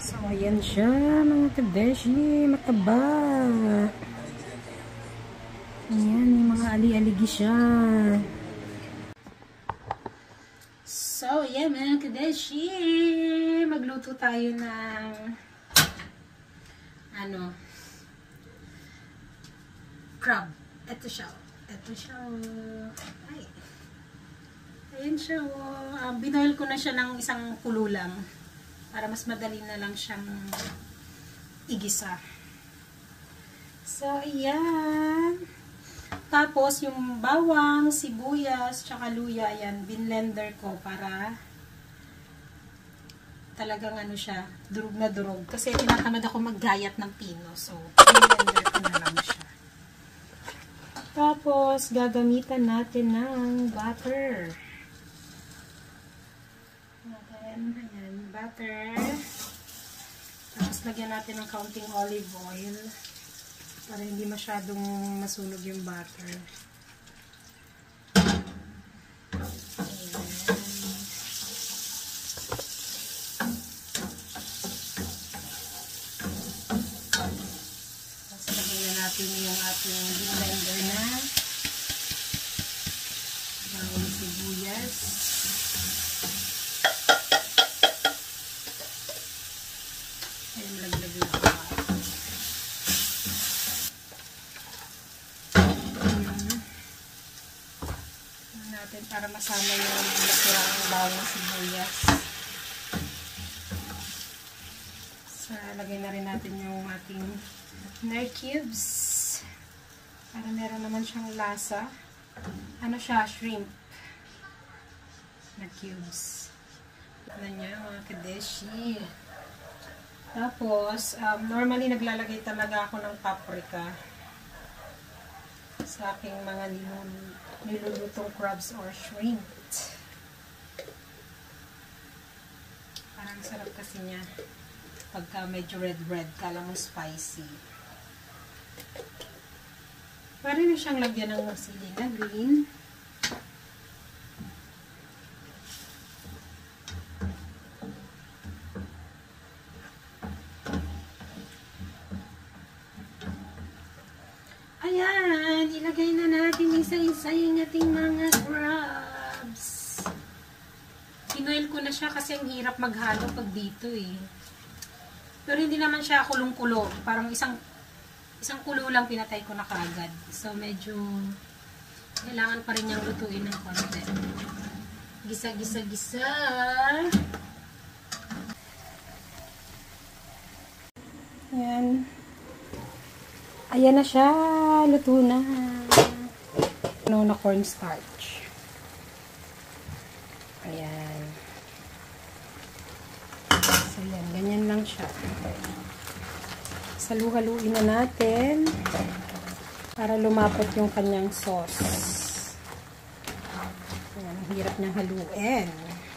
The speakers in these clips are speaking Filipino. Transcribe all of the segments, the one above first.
So, ayan siya, mga kadeshi. Mataba. Ayan, may mga ali-aligi siya. So, ayan mga kadeshi. Magluto tayo ng ano crab. Ito siya. Ito siya. Ay. Ayan siya. Oh. Uh, binoil ko na siya ng isang kulo lang. Para mas madali na lang siyang igisa. So, ayan. Tapos, yung bawang, sibuyas, tsaka luya, yan, binlender ko para talagang ano siya, durog na durog. Kasi tinatamad ako maggayat ng pino. So, binlender ko na lang siya. Tapos, gagamitan natin ng butter. Ayan, ayan, butter. Tapos, lagyan natin ng kaunting olive oil para hindi masyadong masunog yung butter. Tapos, lagyan na natin yung ating blender na bawang sibuyas. Ayun, laglag lang ako. Natin para masama yung natirang bawang sibuyas. So, lagay na rin natin yung ating nerd cubes. Para meron naman siyang lasa. Ano siya? Shrimp. Na cubes. Ano niya, mga kadeshi. Tapos, um, normally naglalagay talaga ako ng paprika sa aking mga nilul nilulutong crabs or shrimp. Parang sarap kasi niya pagka medyo red-red, kala mo spicy. Pwede na siyang lagyan ng sili na green. Ayan, ilagay na natin isa-isa yung ating mga crabs. Pinoil ko na siya kasi ang hirap maghalo pag dito eh. Pero hindi naman siya kulong-kulo. Parang isang isang kulo lang pinatay ko na kagad. So medyo kailangan pa rin niyang lutuin ng konti. Gisa-gisa-gisa. Ayan. Ayan na siya. Luto na. Ano na cornstarch. Ayan. So, yan. Ganyan lang siya. Salu-haluin na natin para lumapot yung kanyang sauce. Ayan. Hirap niyang haluin.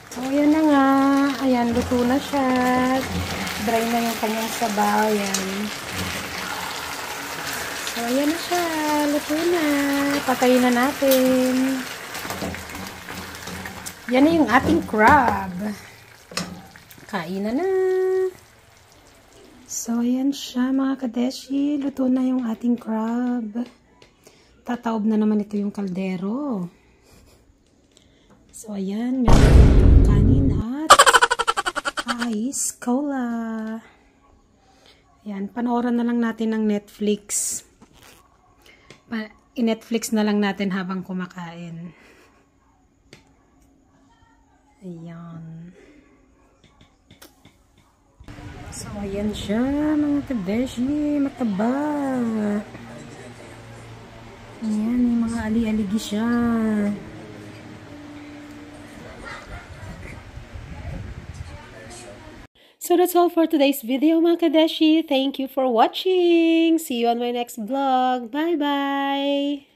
So, ayan na nga. Ayan. Luto na siya. Dry na yung kanyang sabaw. Ayan. So, ayan na siya. Luto na. Patayin na natin. Yan na yung ating crab. Kain na na. So, ayan siya mga kadeshi. Luto na yung ating crab. Tataob na naman ito yung kaldero. So, ayan. Meron kanin at ice cola. Ayan. Panoorin na lang natin ng Netflix. I-Netflix na lang natin habang kumakain. Ayan. So, ayan siya, mga kadeshi. Mataba. Ayan, may mga ali-aligi siya. So that's all for today's video mga kadeshi. Thank you for watching. See you on my next vlog. Bye-bye!